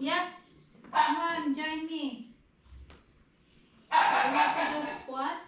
Yep. Come on, join me. You want to do squat?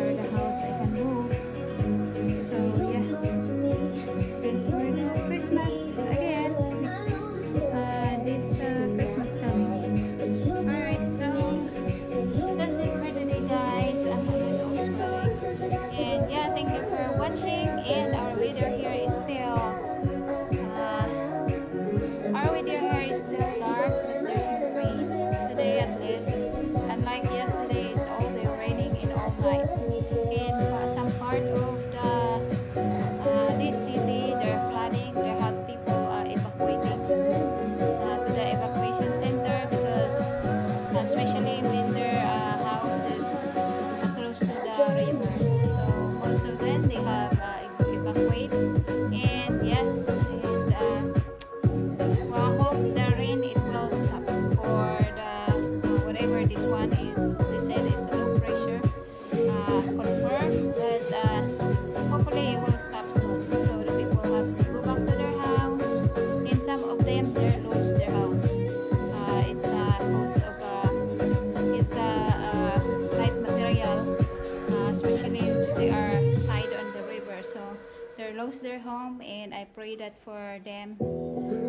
pray that for them.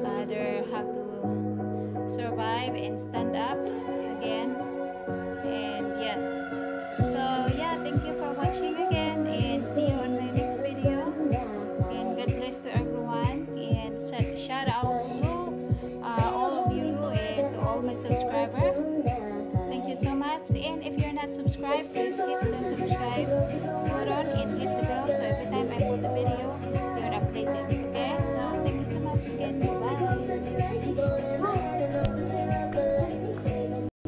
Uh, they have to survive and stand up.